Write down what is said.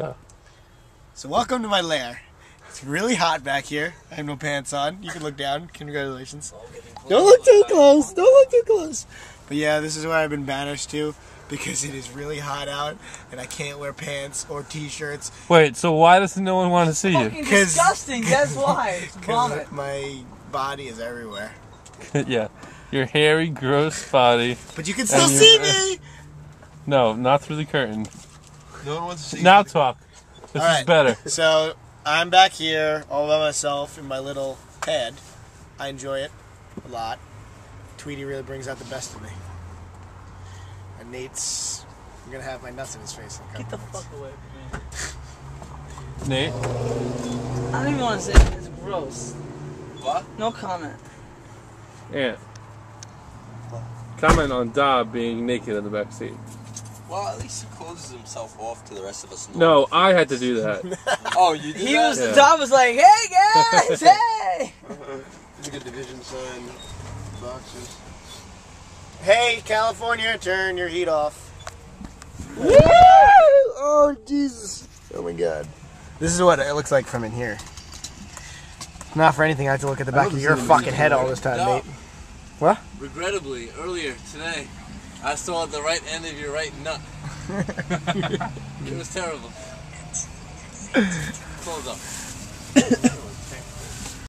Yeah. So welcome to my lair. It's really hot back here. I have no pants on. You can look down. Congratulations. Don't look too close. Don't look too close. But yeah, this is where I've been banished to because it is really hot out and I can't wear pants or t-shirts Wait, so why does no one want to see you? Fucking 'Cause- disgusting. That's why. because Vomit. my body is everywhere. yeah. Your hairy, gross body. But you can still see me. Uh, no, not through the curtain. No one wants to see Now talk. This All is right. better. So I'm back here all by myself in my little head. I enjoy it a lot. Tweety really brings out the best of me. And Nate's I'm gonna have my nuts in his face. In a Get the couple fuck away from me. Nate, I don't even want to say it. It's gross. What? No comment. Ant. Comment on Dob being naked in the back seat. Well, at least he closes himself off to the rest of us. No, I had to do that. Oh, you did He that? was. Yeah. Dob was like, "Hey guys, hey." Look at division sign boxes. Hey, California, turn your heat off. Oh Jesus! Oh my God! This is what it looks like from in here. Not for anything, I have to look at the back of your fucking head all this time, No. Nate. What? Regrettably, earlier today, I saw the right end of your right nut. it was terrible. Close up.